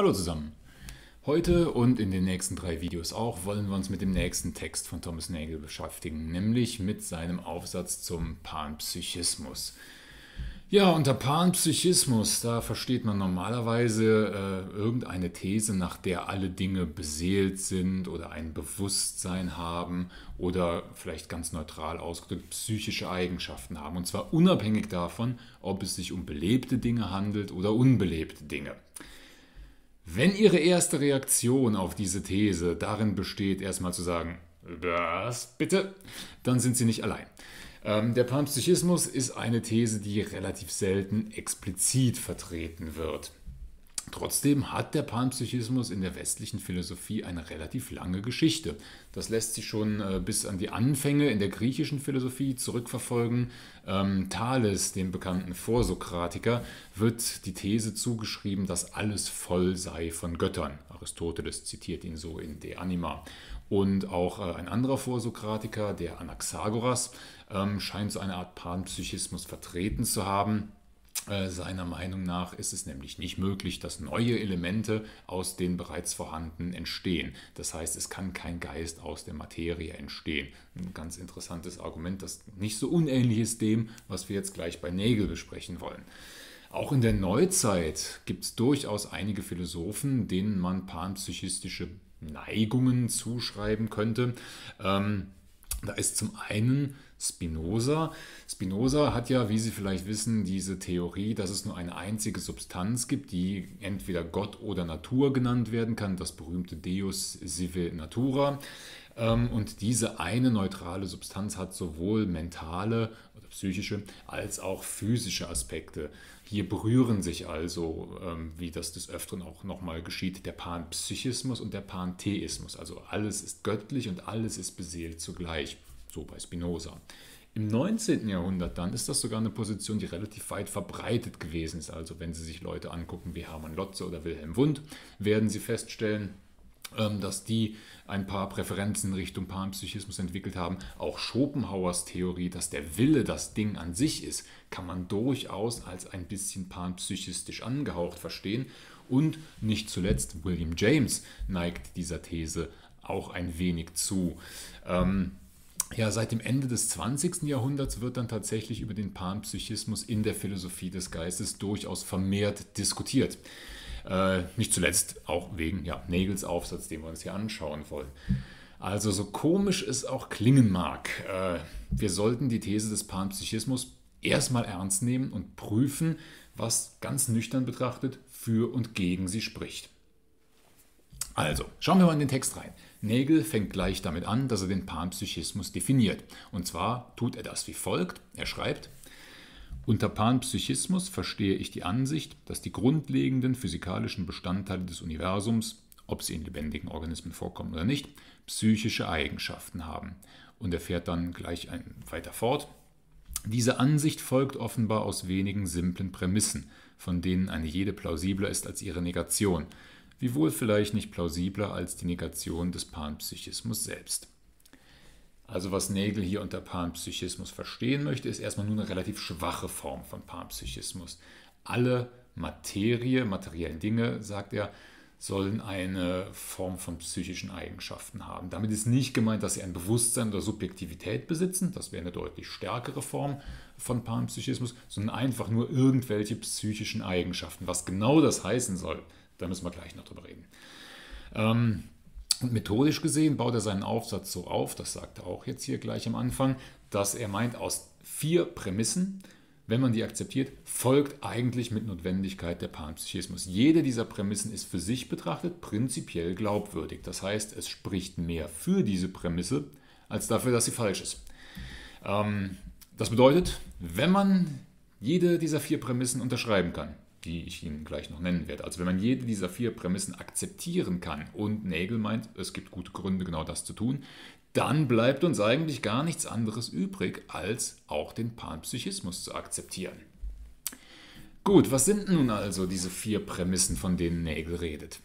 Hallo zusammen. Heute und in den nächsten drei Videos auch wollen wir uns mit dem nächsten Text von Thomas Nagel beschäftigen, nämlich mit seinem Aufsatz zum Panpsychismus. Ja, unter Panpsychismus, da versteht man normalerweise äh, irgendeine These, nach der alle Dinge beseelt sind oder ein Bewusstsein haben oder vielleicht ganz neutral ausgedrückt psychische Eigenschaften haben. Und zwar unabhängig davon, ob es sich um belebte Dinge handelt oder unbelebte Dinge. Wenn Ihre erste Reaktion auf diese These darin besteht, erstmal zu sagen, was bitte, dann sind Sie nicht allein. Ähm, der Panpsychismus ist eine These, die relativ selten explizit vertreten wird. Trotzdem hat der Panpsychismus in der westlichen Philosophie eine relativ lange Geschichte. Das lässt sich schon äh, bis an die Anfänge in der griechischen Philosophie zurückverfolgen. Ähm, Thales, dem bekannten Vorsokratiker, wird die These zugeschrieben, dass alles voll sei von Göttern. Aristoteles zitiert ihn so in De Anima. Und auch äh, ein anderer Vorsokratiker, der Anaxagoras, ähm, scheint so eine Art Panpsychismus vertreten zu haben. Äh, seiner Meinung nach ist es nämlich nicht möglich, dass neue Elemente aus den bereits vorhandenen entstehen. Das heißt, es kann kein Geist aus der Materie entstehen. Ein ganz interessantes Argument, das nicht so unähnlich ist dem, was wir jetzt gleich bei Nägel besprechen wollen. Auch in der Neuzeit gibt es durchaus einige Philosophen, denen man panpsychistische Neigungen zuschreiben könnte. Ähm, da ist zum einen Spinoza. Spinoza hat ja, wie Sie vielleicht wissen, diese Theorie, dass es nur eine einzige Substanz gibt, die entweder Gott oder Natur genannt werden kann, das berühmte Deus sive natura. Ähm, und diese eine neutrale Substanz hat sowohl mentale oder psychische als auch physische Aspekte. Hier berühren sich also, ähm, wie das des Öfteren auch nochmal geschieht, der Panpsychismus und der Pantheismus. Also alles ist göttlich und alles ist beseelt zugleich. So bei Spinoza. Im 19. Jahrhundert dann ist das sogar eine Position, die relativ weit verbreitet gewesen ist. Also wenn Sie sich Leute angucken wie Hermann Lotze oder Wilhelm Wundt, werden Sie feststellen, ähm, dass die ein paar Präferenzen Richtung Panpsychismus entwickelt haben. Auch Schopenhauers Theorie, dass der Wille das Ding an sich ist, kann man durchaus als ein bisschen panpsychistisch angehaucht verstehen. Und nicht zuletzt William James neigt dieser These auch ein wenig zu. Ähm, ja, seit dem Ende des 20. Jahrhunderts wird dann tatsächlich über den Panpsychismus in der Philosophie des Geistes durchaus vermehrt diskutiert. Äh, nicht zuletzt auch wegen ja, Nagels Aufsatz, den wir uns hier anschauen wollen. Also so komisch es auch klingen mag, äh, wir sollten die These des Panpsychismus erstmal ernst nehmen und prüfen, was ganz nüchtern betrachtet für und gegen sie spricht. Also, schauen wir mal in den Text rein. Nagel fängt gleich damit an, dass er den Panpsychismus definiert. Und zwar tut er das wie folgt. Er schreibt, unter Panpsychismus verstehe ich die Ansicht, dass die grundlegenden physikalischen Bestandteile des Universums, ob sie in lebendigen Organismen vorkommen oder nicht, psychische Eigenschaften haben. Und er fährt dann gleich ein, weiter fort. Diese Ansicht folgt offenbar aus wenigen simplen Prämissen, von denen eine jede plausibler ist als ihre Negation, wiewohl vielleicht nicht plausibler als die Negation des Panpsychismus selbst. Also was Nagel hier unter Panpsychismus verstehen möchte, ist erstmal nur eine relativ schwache Form von Panpsychismus. Alle Materie, materiellen Dinge, sagt er, sollen eine Form von psychischen Eigenschaften haben. Damit ist nicht gemeint, dass sie ein Bewusstsein oder Subjektivität besitzen, das wäre eine deutlich stärkere Form von Panpsychismus, sondern einfach nur irgendwelche psychischen Eigenschaften. Was genau das heißen soll, da müssen wir gleich noch drüber reden. Ähm, und methodisch gesehen baut er seinen Aufsatz so auf, das sagt er auch jetzt hier gleich am Anfang, dass er meint, aus vier Prämissen, wenn man die akzeptiert, folgt eigentlich mit Notwendigkeit der Panpsychismus. Jede dieser Prämissen ist für sich betrachtet prinzipiell glaubwürdig. Das heißt, es spricht mehr für diese Prämisse, als dafür, dass sie falsch ist. Ähm, das bedeutet, wenn man jede dieser vier Prämissen unterschreiben kann, die ich Ihnen gleich noch nennen werde. Also wenn man jede dieser vier Prämissen akzeptieren kann und Nagel meint, es gibt gute Gründe, genau das zu tun, dann bleibt uns eigentlich gar nichts anderes übrig, als auch den Panpsychismus zu akzeptieren. Gut, was sind nun also diese vier Prämissen, von denen Nagel redet?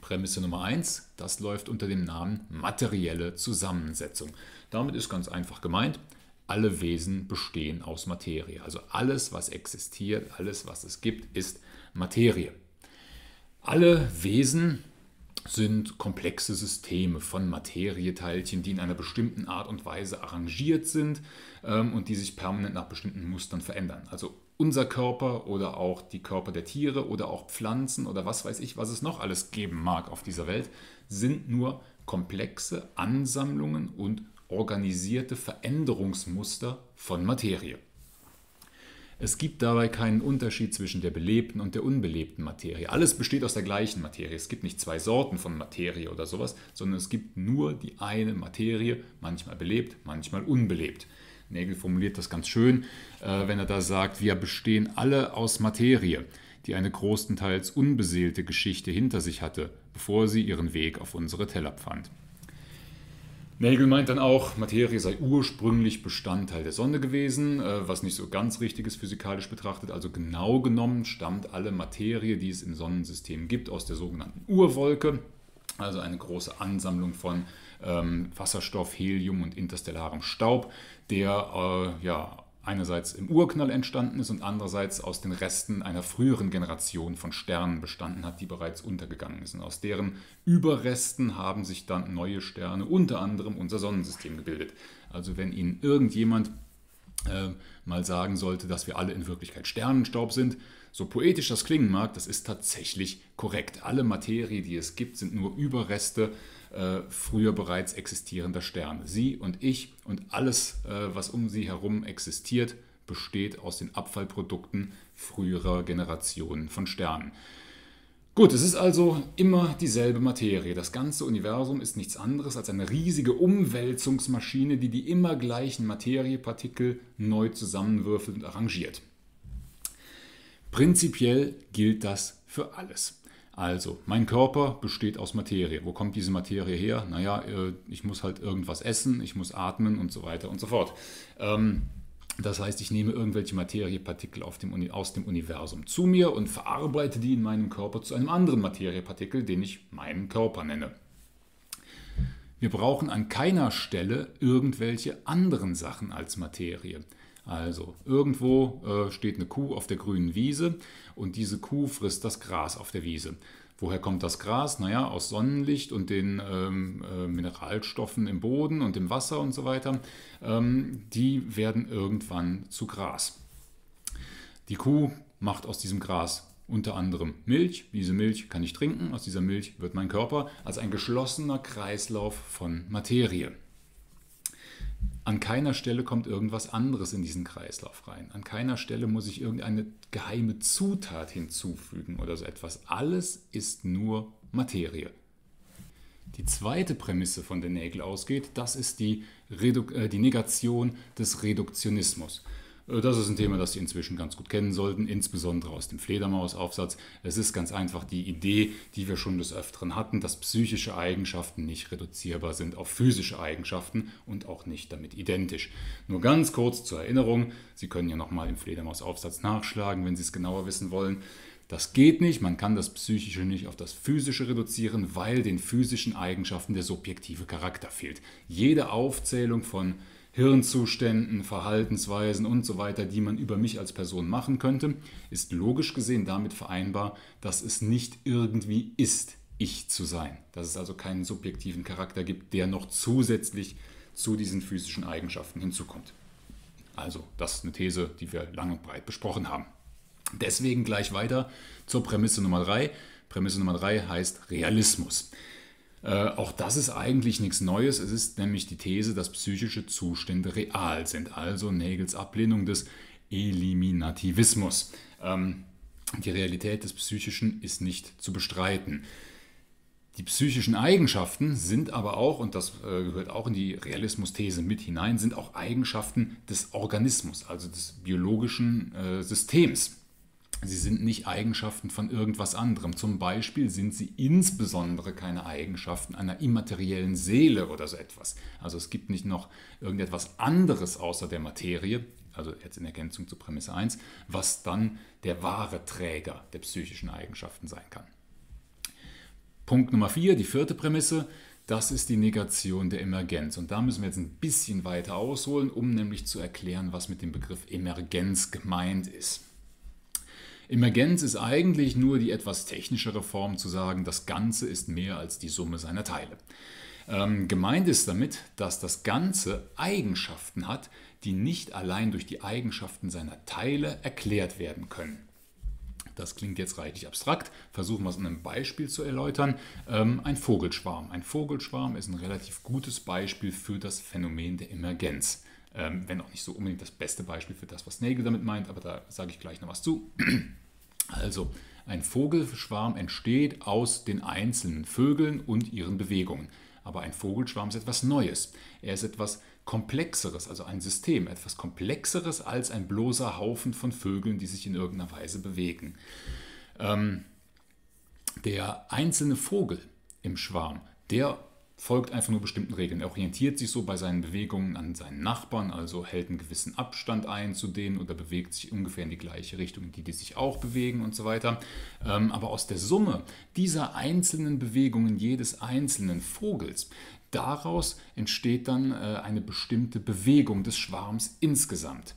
Prämisse Nummer eins, das läuft unter dem Namen materielle Zusammensetzung. Damit ist ganz einfach gemeint, alle Wesen bestehen aus Materie. Also alles, was existiert, alles, was es gibt, ist Materie. Alle Wesen sind komplexe Systeme von Materieteilchen, die in einer bestimmten Art und Weise arrangiert sind ähm, und die sich permanent nach bestimmten Mustern verändern. Also unser Körper oder auch die Körper der Tiere oder auch Pflanzen oder was weiß ich, was es noch alles geben mag auf dieser Welt, sind nur komplexe Ansammlungen und organisierte Veränderungsmuster von Materie. Es gibt dabei keinen Unterschied zwischen der belebten und der unbelebten Materie. Alles besteht aus der gleichen Materie. Es gibt nicht zwei Sorten von Materie oder sowas, sondern es gibt nur die eine Materie, manchmal belebt, manchmal unbelebt. Nägel formuliert das ganz schön, äh, wenn er da sagt, wir bestehen alle aus Materie, die eine großenteils unbeseelte Geschichte hinter sich hatte, bevor sie ihren Weg auf unsere Teller fand. Nagel meint dann auch, Materie sei ursprünglich Bestandteil der Sonne gewesen, äh, was nicht so ganz richtig ist physikalisch betrachtet. Also genau genommen stammt alle Materie, die es im Sonnensystem gibt, aus der sogenannten Urwolke, also eine große Ansammlung von ähm, Wasserstoff, Helium und interstellarem Staub, der äh, ja einerseits im Urknall entstanden ist und andererseits aus den Resten einer früheren Generation von Sternen bestanden hat, die bereits untergegangen ist. Und aus deren Überresten haben sich dann neue Sterne, unter anderem unser Sonnensystem, gebildet. Also wenn Ihnen irgendjemand äh, mal sagen sollte, dass wir alle in Wirklichkeit Sternenstaub sind, so poetisch das klingen mag, das ist tatsächlich korrekt. Alle Materie, die es gibt, sind nur Überreste äh, früher bereits existierender Sterne. Sie und ich und alles, äh, was um sie herum existiert, besteht aus den Abfallprodukten früherer Generationen von Sternen. Gut, es ist also immer dieselbe Materie. Das ganze Universum ist nichts anderes als eine riesige Umwälzungsmaschine, die die immer gleichen Materiepartikel neu zusammenwürfelt und arrangiert. Prinzipiell gilt das für alles. Also, mein Körper besteht aus Materie. Wo kommt diese Materie her? Naja, äh, ich muss halt irgendwas essen, ich muss atmen und so weiter und so fort. Ähm, das heißt, ich nehme irgendwelche Materiepartikel dem, aus dem Universum zu mir und verarbeite die in meinem Körper zu einem anderen Materiepartikel, den ich meinen Körper nenne. Wir brauchen an keiner Stelle irgendwelche anderen Sachen als Materie. Also irgendwo äh, steht eine Kuh auf der grünen Wiese und diese Kuh frisst das Gras auf der Wiese. Woher kommt das Gras? Naja, aus Sonnenlicht und den ähm, äh, Mineralstoffen im Boden und im Wasser und so weiter. Ähm, die werden irgendwann zu Gras. Die Kuh macht aus diesem Gras unter anderem Milch. Diese Milch kann ich trinken. Aus dieser Milch wird mein Körper als ein geschlossener Kreislauf von Materie. An keiner Stelle kommt irgendwas anderes in diesen Kreislauf rein. An keiner Stelle muss ich irgendeine geheime Zutat hinzufügen oder so etwas. Alles ist nur Materie. Die zweite Prämisse, von der Nägel ausgeht, das ist die, Redu äh, die Negation des Reduktionismus. Äh, das ist ein Thema, das Sie inzwischen ganz gut kennen sollten, insbesondere aus dem Fledermausaufsatz. Es ist ganz einfach die Idee, die wir schon des Öfteren hatten, dass psychische Eigenschaften nicht reduzierbar sind auf physische Eigenschaften und auch nicht damit identisch. Nur ganz kurz zur Erinnerung, Sie können ja nochmal im Fledermausaufsatz nachschlagen, wenn Sie es genauer wissen wollen. Das geht nicht, man kann das Psychische nicht auf das Physische reduzieren, weil den physischen Eigenschaften der subjektive Charakter fehlt. Jede Aufzählung von Hirnzuständen, Verhaltensweisen und so weiter, die man über mich als Person machen könnte, ist logisch gesehen damit vereinbar, dass es nicht irgendwie ist, ich zu sein. Dass es also keinen subjektiven Charakter gibt, der noch zusätzlich zu diesen physischen Eigenschaften hinzukommt. Also, das ist eine These, die wir lang und breit besprochen haben. Deswegen gleich weiter zur Prämisse Nummer 3. Prämisse Nummer 3 heißt Realismus. Äh, auch das ist eigentlich nichts Neues. Es ist nämlich die These, dass psychische Zustände real sind, also Nagels Ablehnung des Eliminativismus. Ähm, die Realität des Psychischen ist nicht zu bestreiten. Die psychischen Eigenschaften sind aber auch, und das äh, gehört auch in die Realismus-These mit hinein, sind auch Eigenschaften des Organismus, also des biologischen äh, Systems. Sie sind nicht Eigenschaften von irgendwas anderem. Zum Beispiel sind sie insbesondere keine Eigenschaften einer immateriellen Seele oder so etwas. Also es gibt nicht noch irgendetwas anderes außer der Materie, also jetzt in Ergänzung zu Prämisse 1, was dann der wahre Träger der psychischen Eigenschaften sein kann. Punkt Nummer 4, die vierte Prämisse, das ist die Negation der Emergenz. Und da müssen wir jetzt ein bisschen weiter ausholen, um nämlich zu erklären, was mit dem Begriff Emergenz gemeint ist. Emergenz ist eigentlich nur die etwas technischere Form zu sagen, das Ganze ist mehr als die Summe seiner Teile. Ähm, gemeint ist damit, dass das Ganze Eigenschaften hat, die nicht allein durch die Eigenschaften seiner Teile erklärt werden können. Das klingt jetzt reichlich abstrakt. Versuchen wir es an einem Beispiel zu erläutern. Ähm, ein Vogelschwarm. Ein Vogelschwarm ist ein relativ gutes Beispiel für das Phänomen der Emergenz. Ähm, wenn auch nicht so unbedingt das beste Beispiel für das, was Nagel damit meint, aber da sage ich gleich noch was zu. Also, ein Vogelschwarm entsteht aus den einzelnen Vögeln und ihren Bewegungen. Aber ein Vogelschwarm ist etwas Neues. Er ist etwas Komplexeres, also ein System, etwas Komplexeres als ein bloßer Haufen von Vögeln, die sich in irgendeiner Weise bewegen. Ähm, der einzelne Vogel im Schwarm, der folgt einfach nur bestimmten Regeln. Er orientiert sich so bei seinen Bewegungen an seinen Nachbarn, also hält einen gewissen Abstand ein zu denen oder bewegt sich ungefähr in die gleiche Richtung, in die die sich auch bewegen und so weiter. Ähm, aber aus der Summe dieser einzelnen Bewegungen jedes einzelnen Vogels daraus entsteht dann äh, eine bestimmte Bewegung des Schwarms insgesamt.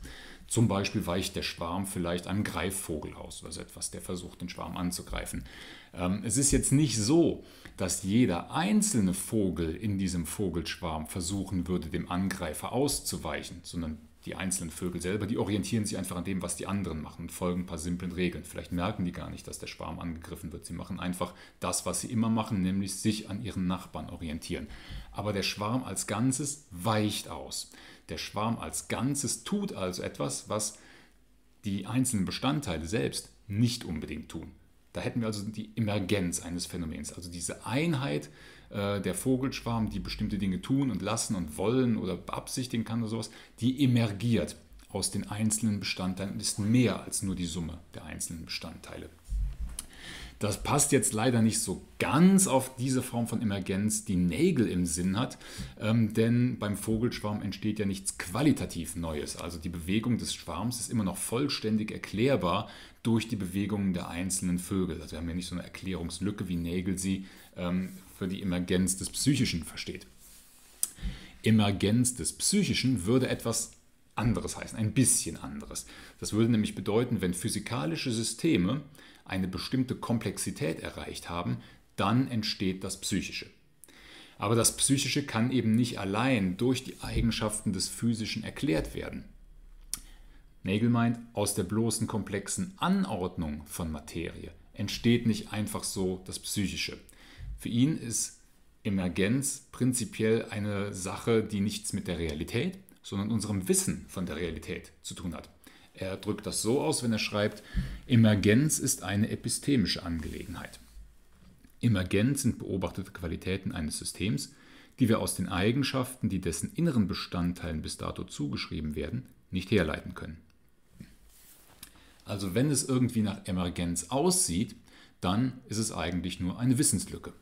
Zum Beispiel weicht der Schwarm vielleicht einem Greifvogel aus oder so etwas, der versucht, den Schwarm anzugreifen. Ähm, es ist jetzt nicht so, dass jeder einzelne Vogel in diesem Vogelschwarm versuchen würde, dem Angreifer auszuweichen, sondern die einzelnen Vögel selber, die orientieren sich einfach an dem, was die anderen machen und folgen ein paar simplen Regeln. Vielleicht merken die gar nicht, dass der Schwarm angegriffen wird. Sie machen einfach das, was sie immer machen, nämlich sich an ihren Nachbarn orientieren. Aber der Schwarm als Ganzes weicht aus. Der Schwarm als Ganzes tut also etwas, was die einzelnen Bestandteile selbst nicht unbedingt tun. Da hätten wir also die Emergenz eines Phänomens, also diese Einheit äh, der Vogelschwarm, die bestimmte Dinge tun und lassen und wollen oder beabsichtigen kann oder sowas, die emergiert aus den einzelnen Bestandteilen und ist mehr als nur die Summe der einzelnen Bestandteile. Das passt jetzt leider nicht so ganz auf diese Form von Emergenz, die Nägel im Sinn hat, ähm, denn beim Vogelschwarm entsteht ja nichts qualitativ Neues. Also die Bewegung des Schwarms ist immer noch vollständig erklärbar durch die Bewegungen der einzelnen Vögel. Also wir haben ja nicht so eine Erklärungslücke, wie Nägel sie ähm, für die Emergenz des Psychischen versteht. Emergenz des Psychischen würde etwas anderes heißen, ein bisschen anderes. Das würde nämlich bedeuten, wenn physikalische Systeme eine bestimmte Komplexität erreicht haben, dann entsteht das Psychische. Aber das Psychische kann eben nicht allein durch die Eigenschaften des Physischen erklärt werden. Nagel meint, aus der bloßen komplexen Anordnung von Materie entsteht nicht einfach so das Psychische. Für ihn ist Emergenz prinzipiell eine Sache, die nichts mit der Realität, sondern unserem Wissen von der Realität zu tun hat. Er drückt das so aus, wenn er schreibt, Emergenz ist eine epistemische Angelegenheit. Emergent sind beobachtete Qualitäten eines Systems, die wir aus den Eigenschaften, die dessen inneren Bestandteilen bis dato zugeschrieben werden, nicht herleiten können. Also wenn es irgendwie nach Emergenz aussieht, dann ist es eigentlich nur eine Wissenslücke.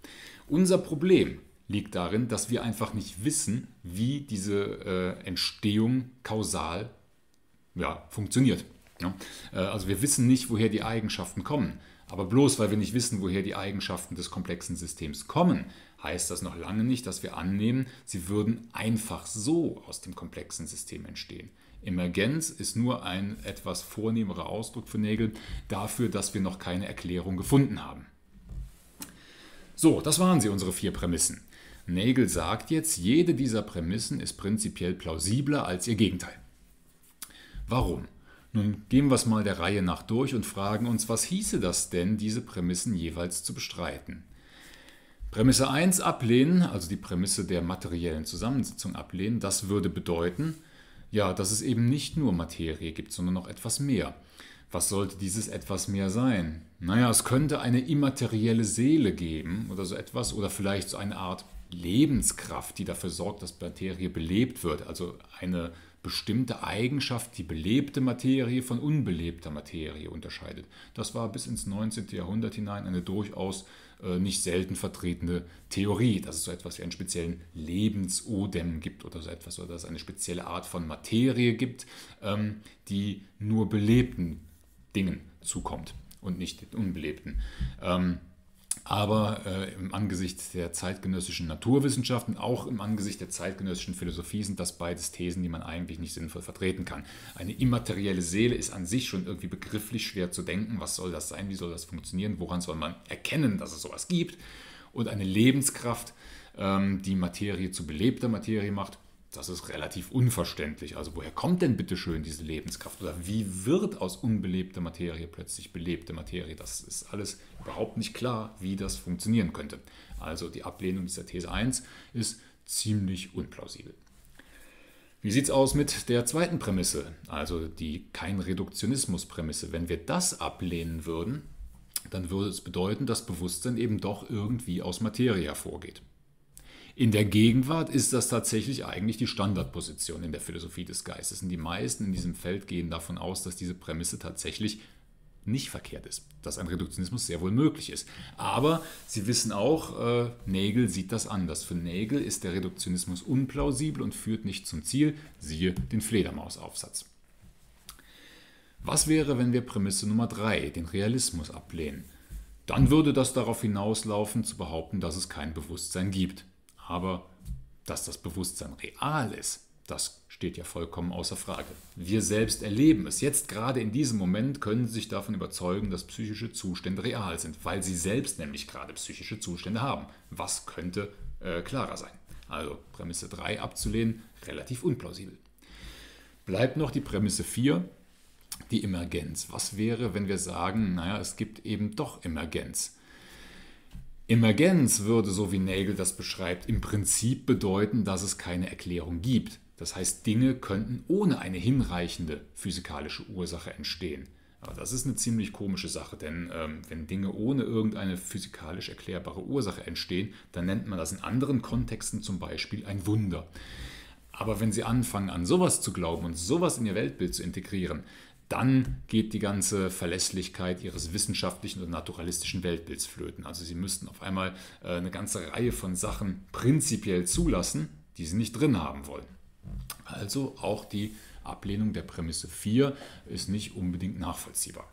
Unser Problem liegt darin, dass wir einfach nicht wissen, wie diese äh, Entstehung kausal ja, funktioniert. Ja? Äh, also wir wissen nicht, woher die Eigenschaften kommen. Aber bloß weil wir nicht wissen, woher die Eigenschaften des komplexen Systems kommen, heißt das noch lange nicht, dass wir annehmen, sie würden einfach so aus dem komplexen System entstehen. Emergenz ist nur ein etwas vornehmerer Ausdruck für Nägel dafür, dass wir noch keine Erklärung gefunden haben. So, das waren sie, unsere vier Prämissen. Nägel sagt jetzt, jede dieser Prämissen ist prinzipiell plausibler als ihr Gegenteil. Warum? Nun gehen wir es mal der Reihe nach durch und fragen uns, was hieße das denn, diese Prämissen jeweils zu bestreiten? Prämisse 1 ablehnen, also die Prämisse der materiellen Zusammensetzung ablehnen, das würde bedeuten, ja, dass es eben nicht nur Materie gibt, sondern noch etwas mehr. Was sollte dieses etwas mehr sein? Naja, es könnte eine immaterielle Seele geben oder so etwas oder vielleicht so eine Art Lebenskraft, die dafür sorgt, dass Materie belebt wird, also eine bestimmte Eigenschaft die belebte Materie von unbelebter Materie unterscheidet. Das war bis ins 19. Jahrhundert hinein eine durchaus nicht selten vertretene Theorie, dass es so etwas wie einen speziellen Lebensodem gibt oder so etwas, oder dass es eine spezielle Art von Materie gibt, ähm, die nur belebten Dingen zukommt und nicht den unbelebten. Aber äh, im Angesicht der zeitgenössischen Naturwissenschaften, auch im Angesicht der zeitgenössischen Philosophie sind das beides Thesen, die man eigentlich nicht sinnvoll vertreten kann. Eine immaterielle Seele ist an sich schon irgendwie begrifflich schwer zu denken. Was soll das sein? Wie soll das funktionieren? Woran soll man erkennen, dass es sowas gibt? Und eine Lebenskraft, ähm, die Materie zu belebter Materie macht, das ist relativ unverständlich. Also woher kommt denn bitte schön diese Lebenskraft? Oder wie wird aus unbelebter Materie plötzlich belebte Materie? Das ist alles überhaupt nicht klar, wie das funktionieren könnte. Also die Ablehnung dieser These 1 ist ziemlich unplausibel. Wie sieht es aus mit der zweiten Prämisse, also die kein Reduktionismus-Prämisse? Wenn wir das ablehnen würden, dann würde es bedeuten, dass Bewusstsein eben doch irgendwie aus Materie hervorgeht. In der Gegenwart ist das tatsächlich eigentlich die Standardposition in der Philosophie des Geistes. Und die meisten in diesem Feld gehen davon aus, dass diese Prämisse tatsächlich nicht verkehrt ist, dass ein Reduktionismus sehr wohl möglich ist. Aber Sie wissen auch, äh, Nagel sieht das anders. Für Nagel ist der Reduktionismus unplausibel und führt nicht zum Ziel, siehe den Fledermausaufsatz. Was wäre, wenn wir Prämisse Nummer 3, den Realismus, ablehnen? Dann würde das darauf hinauslaufen, zu behaupten, dass es kein Bewusstsein gibt. Aber dass das Bewusstsein real ist, das steht ja vollkommen außer Frage. Wir selbst erleben es. Jetzt gerade in diesem Moment können Sie sich davon überzeugen, dass psychische Zustände real sind, weil Sie selbst nämlich gerade psychische Zustände haben. Was könnte äh, klarer sein? Also Prämisse 3 abzulehnen, relativ unplausibel. Bleibt noch die Prämisse 4, die Emergenz. Was wäre, wenn wir sagen, naja, es gibt eben doch Emergenz? Emergenz würde, so wie Nagel das beschreibt, im Prinzip bedeuten, dass es keine Erklärung gibt. Das heißt, Dinge könnten ohne eine hinreichende physikalische Ursache entstehen. Aber das ist eine ziemlich komische Sache, denn ähm, wenn Dinge ohne irgendeine physikalisch erklärbare Ursache entstehen, dann nennt man das in anderen Kontexten zum Beispiel ein Wunder. Aber wenn Sie anfangen, an sowas zu glauben und sowas in Ihr Weltbild zu integrieren, dann geht die ganze Verlässlichkeit ihres wissenschaftlichen und naturalistischen Weltbilds flöten. Also sie müssten auf einmal äh, eine ganze Reihe von Sachen prinzipiell zulassen, die sie nicht drin haben wollen. Also auch die Ablehnung der Prämisse 4 ist nicht unbedingt nachvollziehbar.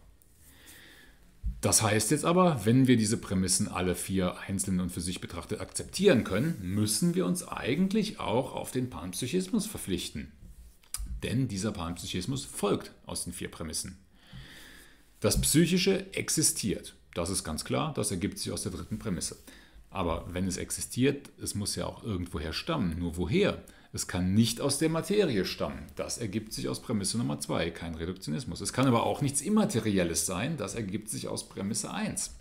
Das heißt jetzt aber, wenn wir diese Prämissen alle vier einzeln und für sich betrachtet akzeptieren können, müssen wir uns eigentlich auch auf den Panpsychismus verpflichten. Denn dieser Panpsychismus folgt aus den vier Prämissen. Das Psychische existiert. Das ist ganz klar, das ergibt sich aus der dritten Prämisse. Aber wenn es existiert, es muss ja auch irgendwoher stammen. Nur woher? Es kann nicht aus der Materie stammen. Das ergibt sich aus Prämisse Nummer 2, kein Reduktionismus. Es kann aber auch nichts Immaterielles sein. Das ergibt sich aus Prämisse 1.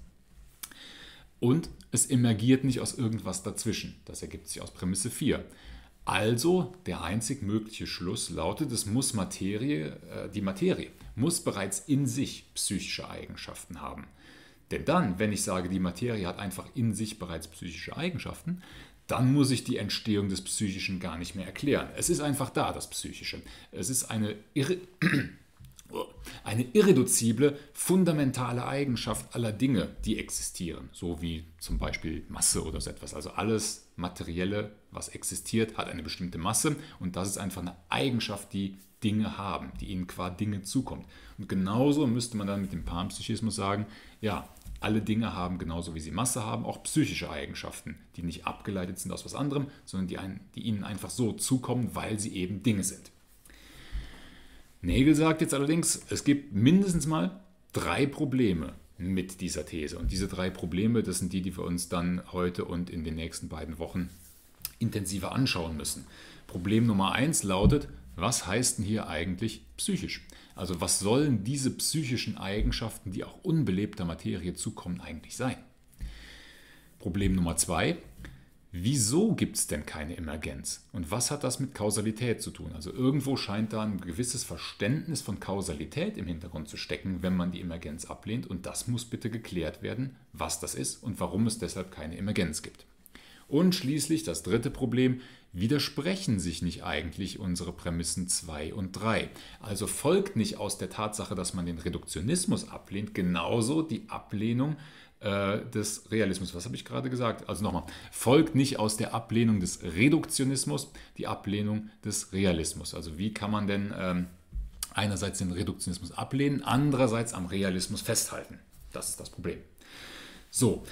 Und es emergiert nicht aus irgendwas dazwischen. Das ergibt sich aus Prämisse 4. Also der einzig mögliche Schluss lautet, es muss Materie, äh, die Materie muss bereits in sich psychische Eigenschaften haben. Denn dann, wenn ich sage, die Materie hat einfach in sich bereits psychische Eigenschaften, dann muss ich die Entstehung des Psychischen gar nicht mehr erklären. Es ist einfach da, das Psychische. Es ist eine irre eine irreduzible, fundamentale Eigenschaft aller Dinge, die existieren, so wie zum Beispiel Masse oder so etwas. Also alles Materielle, was existiert, hat eine bestimmte Masse und das ist einfach eine Eigenschaft, die Dinge haben, die ihnen qua Dinge zukommt. Und genauso müsste man dann mit dem Panpsychismus sagen, ja, alle Dinge haben, genauso wie sie Masse haben, auch psychische Eigenschaften, die nicht abgeleitet sind aus was anderem, sondern die, ein, die ihnen einfach so zukommen, weil sie eben Dinge sind. Nagel sagt jetzt allerdings, es gibt mindestens mal drei Probleme mit dieser These. Und diese drei Probleme, das sind die, die wir uns dann heute und in den nächsten beiden Wochen intensiver anschauen müssen. Problem Nummer eins lautet, was heißt denn hier eigentlich psychisch? Also was sollen diese psychischen Eigenschaften, die auch unbelebter Materie zukommen, eigentlich sein? Problem Nummer zwei, Wieso gibt es denn keine Emergenz? Und was hat das mit Kausalität zu tun? Also irgendwo scheint da ein gewisses Verständnis von Kausalität im Hintergrund zu stecken, wenn man die Emergenz ablehnt. Und das muss bitte geklärt werden, was das ist und warum es deshalb keine Emergenz gibt. Und schließlich das dritte Problem, widersprechen sich nicht eigentlich unsere Prämissen 2 und 3? Also folgt nicht aus der Tatsache, dass man den Reduktionismus ablehnt, genauso die Ablehnung äh, des Realismus. Was habe ich gerade gesagt? Also nochmal, folgt nicht aus der Ablehnung des Reduktionismus die Ablehnung des Realismus. Also wie kann man denn ähm, einerseits den Reduktionismus ablehnen, andererseits am Realismus festhalten? Das ist das Problem. So,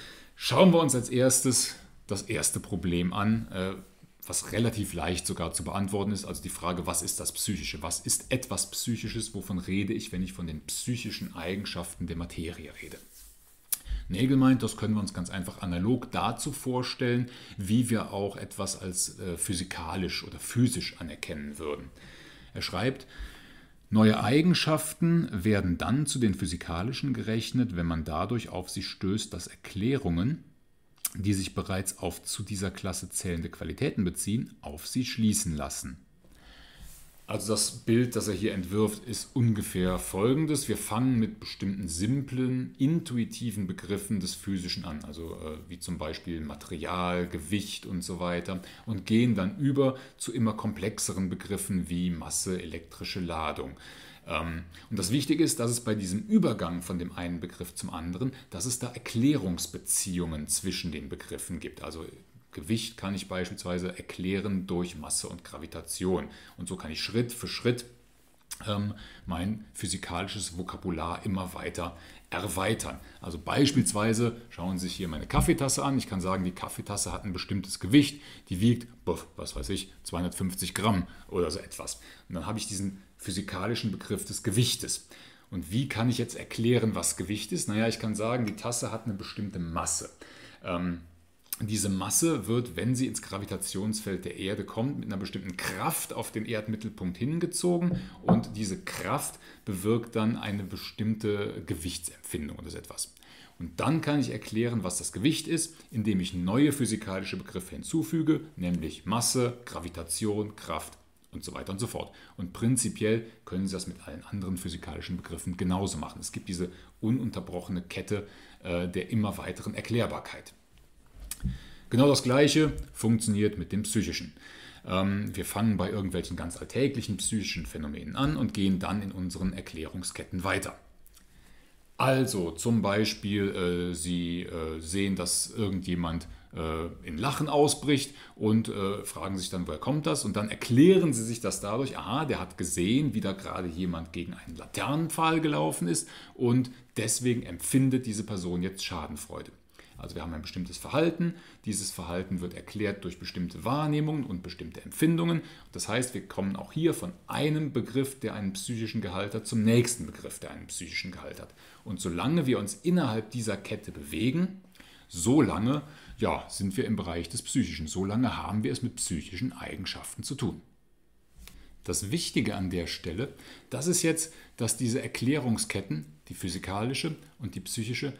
Schauen wir uns als erstes das erste Problem an, äh, was relativ leicht sogar zu beantworten ist. Also die Frage, was ist das Psychische? Was ist etwas Psychisches? Wovon rede ich, wenn ich von den psychischen Eigenschaften der Materie rede? Nägel meint, das können wir uns ganz einfach analog dazu vorstellen, wie wir auch etwas als äh, physikalisch oder physisch anerkennen würden. Er schreibt, Neue Eigenschaften werden dann zu den physikalischen gerechnet, wenn man dadurch auf sie stößt, dass Erklärungen, die sich bereits auf zu dieser Klasse zählende Qualitäten beziehen, auf sie schließen lassen. Also das Bild, das er hier entwirft, ist ungefähr folgendes. Wir fangen mit bestimmten simplen, intuitiven Begriffen des Physischen an, also äh, wie zum Beispiel Material, Gewicht und so weiter, und gehen dann über zu immer komplexeren Begriffen wie Masse, elektrische Ladung. Ähm, und das Wichtige ist, dass es bei diesem Übergang von dem einen Begriff zum anderen, dass es da Erklärungsbeziehungen zwischen den Begriffen gibt. Also Gewicht kann ich beispielsweise erklären durch Masse und Gravitation. Und so kann ich Schritt für Schritt ähm, mein physikalisches Vokabular immer weiter erweitern. Also beispielsweise schauen Sie sich hier meine Kaffeetasse an. Ich kann sagen, die Kaffeetasse hat ein bestimmtes Gewicht. Die wiegt, was weiß ich, 250 Gramm oder so etwas. Und dann habe ich diesen physikalischen Begriff des Gewichtes. Und wie kann ich jetzt erklären, was Gewicht ist? Naja, ich kann sagen, die Tasse hat eine bestimmte Masse. Ähm, diese Masse wird, wenn sie ins Gravitationsfeld der Erde kommt, mit einer bestimmten Kraft auf den Erdmittelpunkt hingezogen und diese Kraft bewirkt dann eine bestimmte Gewichtsempfindung oder so etwas. Und dann kann ich erklären, was das Gewicht ist, indem ich neue physikalische Begriffe hinzufüge, nämlich Masse, Gravitation, Kraft und so weiter und so fort. Und prinzipiell können Sie das mit allen anderen physikalischen Begriffen genauso machen. Es gibt diese ununterbrochene Kette äh, der immer weiteren Erklärbarkeit. Genau das Gleiche funktioniert mit dem Psychischen. Ähm, wir fangen bei irgendwelchen ganz alltäglichen psychischen Phänomenen an und gehen dann in unseren Erklärungsketten weiter. Also zum Beispiel, äh, Sie äh, sehen, dass irgendjemand äh, in Lachen ausbricht und fragen sich dann, woher kommt das? Und dann erklären Sie sich das dadurch, aha, der hat gesehen, wie da gerade jemand gegen einen Laternenpfahl gelaufen ist und deswegen empfindet diese Person jetzt Schadenfreude. Also wir haben ein bestimmtes Verhalten. Dieses Verhalten wird erklärt durch bestimmte Wahrnehmungen und bestimmte Empfindungen. Das heißt, wir kommen auch hier von einem Begriff, der einen psychischen Gehalt hat, zum nächsten Begriff, der einen psychischen Gehalt hat. Und solange wir uns innerhalb dieser Kette bewegen, solange ja, sind wir im Bereich des Psychischen. Solange haben wir es mit psychischen Eigenschaften zu tun. Das Wichtige an der Stelle, das ist jetzt, dass diese Erklärungsketten, die physikalische und die psychische,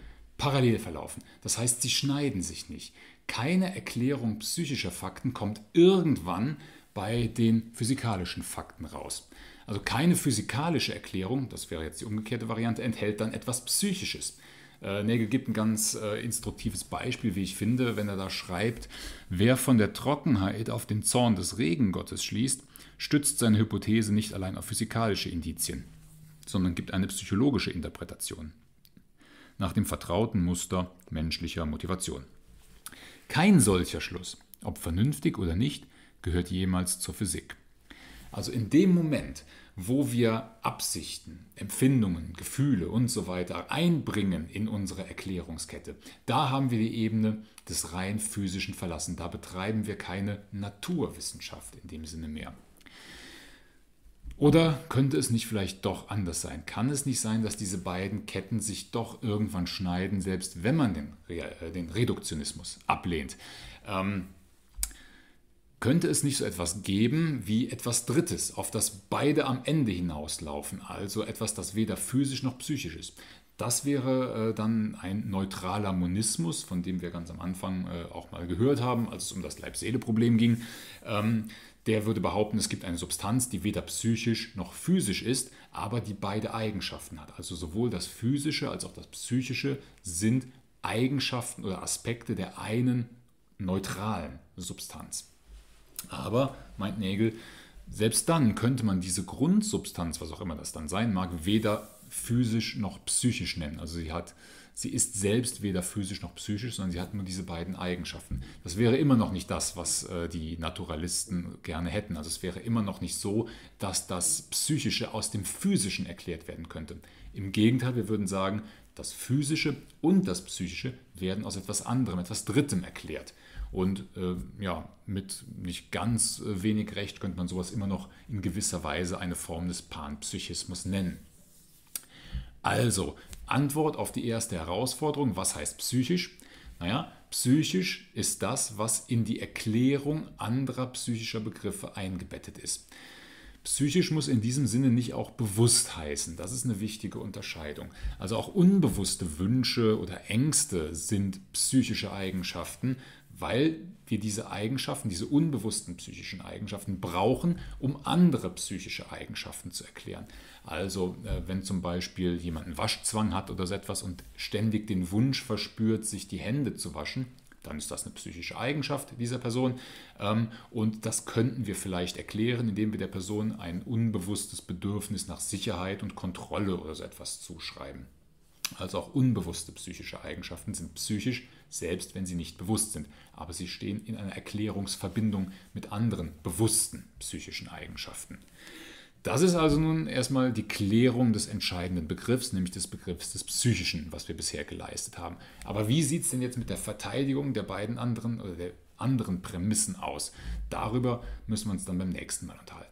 parallel verlaufen. Das heißt, sie schneiden sich nicht. Keine Erklärung psychischer Fakten kommt irgendwann bei den physikalischen Fakten raus. Also keine physikalische Erklärung, das wäre jetzt die umgekehrte Variante, enthält dann etwas Psychisches. Äh, Nägel gibt ein ganz äh, instruktives Beispiel, wie ich finde, wenn er da schreibt, wer von der Trockenheit auf den Zorn des Regengottes schließt, stützt seine Hypothese nicht allein auf physikalische Indizien, sondern gibt eine psychologische Interpretation nach dem vertrauten Muster menschlicher Motivation. Kein solcher Schluss, ob vernünftig oder nicht, gehört jemals zur Physik. Also in dem Moment, wo wir Absichten, Empfindungen, Gefühle und so weiter einbringen in unsere Erklärungskette, da haben wir die Ebene des rein physischen verlassen. Da betreiben wir keine Naturwissenschaft in dem Sinne mehr. Oder könnte es nicht vielleicht doch anders sein? Kann es nicht sein, dass diese beiden Ketten sich doch irgendwann schneiden, selbst wenn man den, äh, den Reduktionismus ablehnt? Ähm, könnte es nicht so etwas geben wie etwas Drittes, auf das beide am Ende hinauslaufen, also etwas, das weder physisch noch psychisch ist? Das wäre äh, dann ein neutraler Monismus, von dem wir ganz am Anfang äh, auch mal gehört haben, als es um das Leib-Seele-Problem ging. Ähm, der würde behaupten, es gibt eine Substanz, die weder psychisch noch physisch ist, aber die beide Eigenschaften hat. Also sowohl das physische als auch das psychische sind Eigenschaften oder Aspekte der einen neutralen Substanz. Aber, meint Nägel, selbst dann könnte man diese Grundsubstanz, was auch immer das dann sein mag, weder physisch noch psychisch nennen. Also sie hat sie ist selbst weder physisch noch psychisch, sondern sie hat nur diese beiden Eigenschaften. Das wäre immer noch nicht das, was äh, die Naturalisten gerne hätten. Also es wäre immer noch nicht so, dass das Psychische aus dem Physischen erklärt werden könnte. Im Gegenteil, wir würden sagen, Das Physische und das Psychische werden aus etwas anderem, etwas Drittem erklärt. Und äh, ja, mit nicht ganz äh, wenig Recht könnte man sowas immer noch in gewisser Weise eine Form des Panpsychismus nennen. Also, Antwort auf die erste Herausforderung, was heißt psychisch? Naja, psychisch ist das, was in die Erklärung anderer psychischer Begriffe eingebettet ist. Psychisch muss in diesem Sinne nicht auch bewusst heißen. Das ist eine wichtige Unterscheidung. Also auch unbewusste Wünsche oder Ängste sind psychische Eigenschaften, weil wir diese Eigenschaften, diese unbewussten psychischen Eigenschaften brauchen, um andere psychische Eigenschaften zu erklären. Also äh, wenn zum Beispiel jemand einen Waschzwang hat oder so etwas und ständig den Wunsch verspürt, sich die Hände zu waschen, dann ist das eine psychische Eigenschaft dieser Person. Ähm, und das könnten wir vielleicht erklären, indem wir der Person ein unbewusstes Bedürfnis nach Sicherheit und Kontrolle oder so etwas zuschreiben. Also auch unbewusste psychische Eigenschaften sind psychisch, selbst wenn sie nicht bewusst sind. Aber sie stehen in einer Erklärungsverbindung mit anderen bewussten psychischen Eigenschaften. Das ist also nun erstmal die Klärung des entscheidenden Begriffs, nämlich des Begriffs des Psychischen, was wir bisher geleistet haben. Aber wie sieht es denn jetzt mit der Verteidigung der beiden anderen oder der anderen Prämissen aus? Darüber müssen wir uns dann beim nächsten Mal unterhalten.